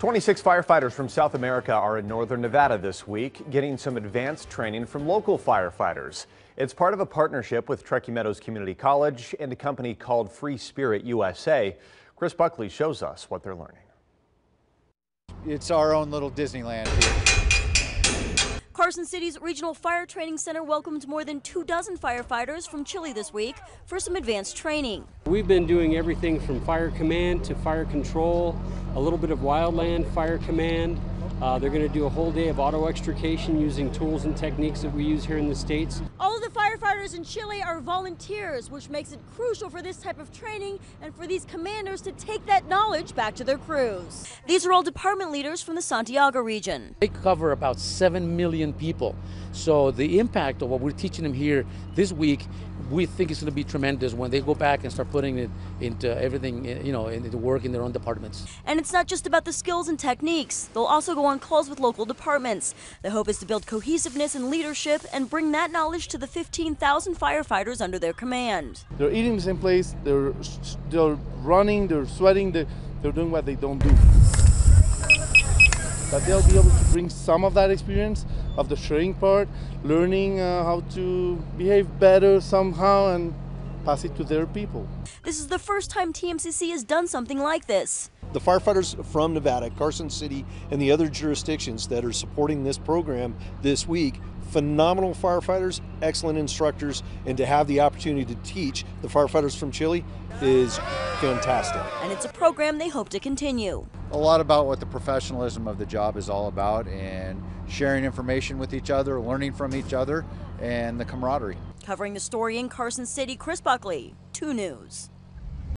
26 firefighters from South America are in northern Nevada this week, getting some advanced training from local firefighters. It's part of a partnership with Truckee Meadows Community College and a company called Free Spirit USA. Chris Buckley shows us what they're learning. It's our own little Disneyland here. Carson City's Regional Fire Training Center welcomed more than two dozen firefighters from Chile this week for some advanced training. We've been doing everything from fire command to fire control, a little bit of wildland fire command. Uh, they're going to do a whole day of auto extrication using tools and techniques that we use here in the States. All in Chile are volunteers, which makes it crucial for this type of training and for these commanders to take that knowledge back to their crews. These are all department leaders from the Santiago region. They cover about 7 million people. So the impact of what we're teaching them here this week, we think is going to be tremendous when they go back and start putting it into everything, eh, you know, into work in their own departments. And it's not just about the skills and techniques. They'll also go on calls with local departments. The hope is to build cohesiveness and leadership and bring that knowledge to the 15,000 firefighters under their command. They're eating the same place, they're, they're running, they're sweating, they're, they're doing what they don't do that they'll be able to bring some of that experience of the sharing part, learning uh, how to behave better somehow and pass it to their people. This is the first time TMCC has done something like this. The firefighters from Nevada, Carson City, and the other jurisdictions that are supporting this program this week phenomenal firefighters, excellent instructors, and to have the opportunity to teach the firefighters from Chile is fantastic. And it's a program they hope to continue. A lot about what the professionalism of the job is all about and sharing information with each other, learning from each other, and the camaraderie. Covering the story in Carson City, Chris Buckley, 2 News.